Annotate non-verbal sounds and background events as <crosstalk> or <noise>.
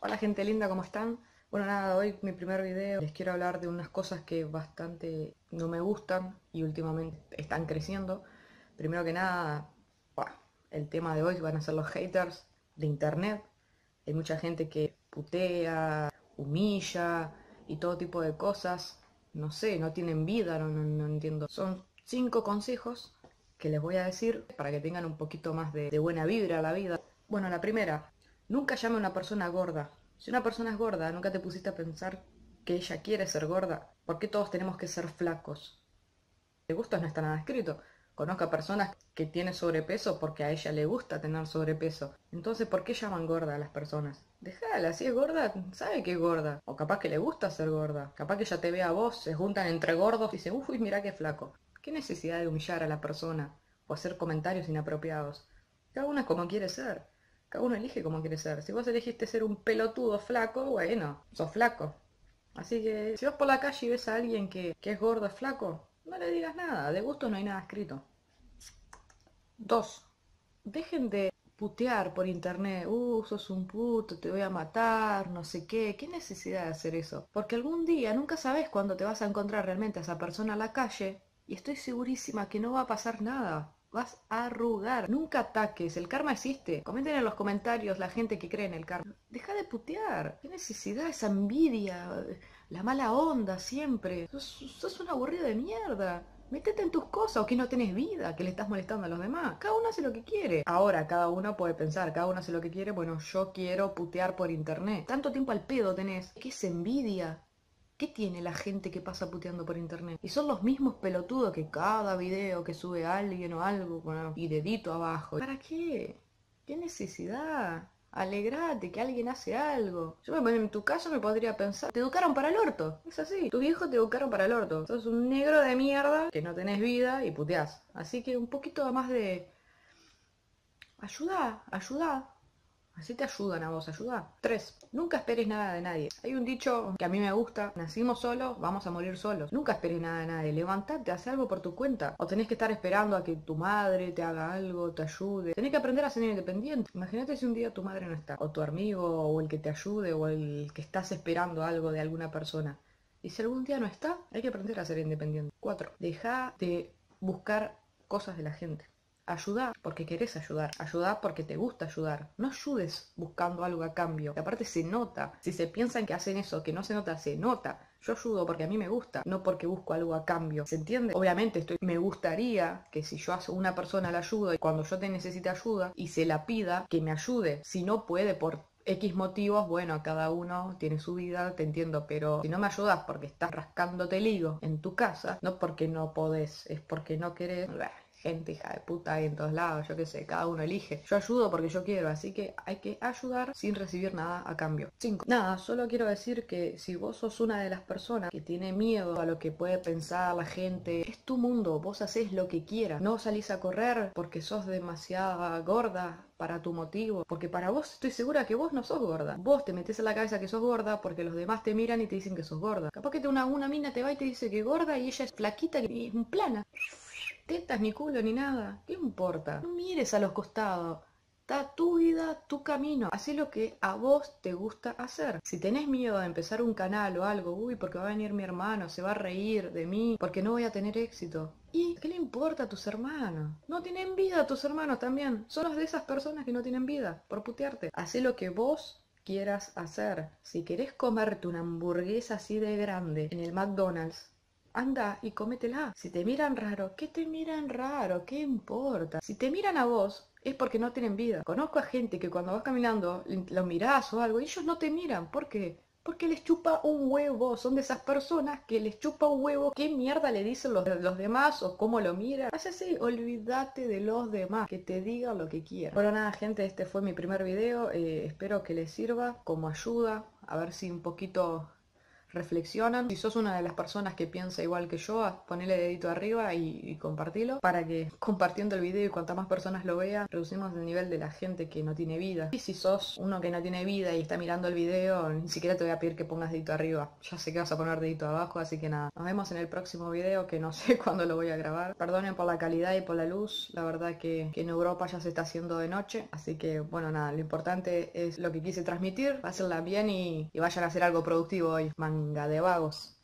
Hola gente linda, ¿cómo están? Bueno, nada, hoy mi primer video les quiero hablar de unas cosas que bastante no me gustan y últimamente están creciendo. Primero que nada, el tema de hoy van a ser los haters de internet. Hay mucha gente que putea, humilla y todo tipo de cosas. No sé, no tienen vida, no, no, entiendo. Son cinco consejos que les voy a decir para que tengan un poquito más de, de buena vibra a la vida. Bueno, la primera, Nunca llame a una persona gorda. Si una persona es gorda, nunca te pusiste a pensar que ella quiere ser gorda. ¿Por qué todos tenemos que ser flacos? De gustos no está nada escrito. Conozco a personas que tienen sobrepeso porque a ella le gusta tener sobrepeso. Entonces, ¿por qué llaman gorda a las personas? Déjala, si es gorda, sabe que es gorda. O capaz que le gusta ser gorda. Capaz que ella te ve a vos, se juntan entre gordos y dice, uy, mira qué flaco. ¿Qué necesidad de humillar a la persona o hacer comentarios inapropiados? Cada uno es como quiere ser. Cada uno elige cómo quiere ser. Si vos elegiste ser un pelotudo flaco, bueno, sos flaco. Así que si vas por la calle y ves a alguien que, es gordo, flaco, no le digas nada. De gusto no hay nada escrito. Dos. Dejen de putear por internet, uh, sos un puto, te voy a matar, no sé qué, qué necesidad de hacer eso. Porque algún día nunca sabes cuándo te vas a encontrar realmente a esa persona en la calle y estoy segurísima que no va a pasar nada vas a arrugar. Nunca ataques, el karma existe. Comenten en los comentarios la gente que cree en el karma. Deja de putear. ¿Qué necesidad? Esa envidia, la mala onda siempre. Sos, un aburrido de mierda. Métete en tus cosas o que no tenés vida, que le estás molestando a los demás. Cada uno hace lo que quiere. Ahora, cada uno puede pensar, cada uno hace lo que quiere. Bueno, yo quiero putear por internet. Tanto tiempo al pedo tenés. ¿Qué es envidia? ¿Qué tiene la gente que pasa puteando por internet? Y son los mismos pelotudos que cada video que sube alguien o algo y dedito abajo. ¿Para qué? ¿Qué necesidad? Alegrate que alguien hace algo. Yo en tu caso me podría pensar, te educaron para el orto. Es así. Tu viejo te educaron para el orto. Sos un negro de mierda que no tenés vida y puteás. Así que un poquito más de... Ayuda, ayuda. Así te ayudan a vos, ayuda. 3. Nunca esperes nada de nadie. Hay un dicho que a mí me gusta, nacimos solos, vamos a morir solos. Nunca esperes nada de nadie. Levantate, haz algo por tu cuenta. O tenés que estar esperando a que tu madre te haga algo, te ayude. Tenés que aprender a ser independiente. Imagínate si un día tu madre no está. O tu amigo, o el que te ayude, o el que estás esperando algo de alguna persona. Y si algún día no está, hay que aprender a ser independiente. 4. Deja de buscar cosas de la gente. Ayudar porque querés ayudar, ayudar porque te gusta ayudar. No ayudes buscando algo a cambio, que aparte se nota. Si se piensan que hacen eso, que no se nota, se nota. Yo ayudo porque a mí me gusta, no porque busco algo a cambio. ¿Se entiende? Obviamente estoy, me gustaría que si yo a una persona la ayudo y cuando yo te necesite ayuda y se la pida, que me ayude. Si no puede por X motivos, bueno, cada uno tiene su vida, te entiendo, pero si no me ayudas porque estás rascándote el higo en tu casa, no porque no podés, es porque no querés gente hija de puta ahí en todos lados, yo qué sé, cada uno elige. Yo ayudo porque yo quiero, así que hay que ayudar sin recibir nada a cambio. 5. Nada, solo quiero decir que si vos sos una de las personas que tiene miedo a lo que puede pensar la gente, es tu mundo, vos haces lo que quieras. No salís a correr porque sos demasiada gorda para tu motivo, porque para vos estoy segura que vos no sos gorda. Vos te metes en la cabeza que sos gorda porque los demás te miran y te dicen que sos gorda. Capaz que una, una mina te va y te dice que gorda y ella es flaquita y plana tetas, ni culo, ni nada. ¿Qué importa? No mires a los costados. Da tu vida, tu camino. Haz lo que a vos te gusta hacer. Si tenés miedo de empezar un canal o algo, uy, porque va a venir mi hermano, se va a reír de mí, porque no voy a tener éxito. ¿Y qué le importa a tus hermanos? No tienen vida tus hermanos también. Son los de esas personas que no tienen vida, por putearte. Haz lo que vos quieras hacer. Si querés comerte una hamburguesa así de grande en el McDonald's, anda y cómetela. Si te miran raro, ¿qué te miran raro? ¿Qué importa? Si te miran a vos, es porque no tienen vida. Conozco a gente que cuando vas caminando lo mirás o algo y ellos no te miran. ¿Por qué? Porque les chupa un huevo. Son de esas personas que les chupa un huevo. ¿Qué mierda le dicen los, los demás o cómo lo miran? Haz así, olvídate de los demás. Que te digan lo que quieran. Bueno, nada, gente, este fue mi primer video. Eh, espero que les sirva como ayuda. A ver si un poquito reflexionan. Si sos una de las personas que piensa igual que yo, ponele dedito arriba y, y compartilo para que <laughs> compartiendo el video y cuantas más personas lo vean, reducimos el nivel de la gente que no tiene vida. Y si sos uno que no tiene vida y está mirando el video, ni siquiera te voy a pedir que pongas dedito arriba. Ya sé que vas a poner dedito abajo, así que nada. Nos vemos en el próximo video que no <laughs> sé cuándo lo voy a grabar. Perdonen por la calidad y por la luz. La verdad que, en Europa ya se está haciendo de noche. Así que bueno, nada, lo importante es lo que quise transmitir. Pásenla bien y, y vayan a hacer algo productivo hoy. Manga de vagos.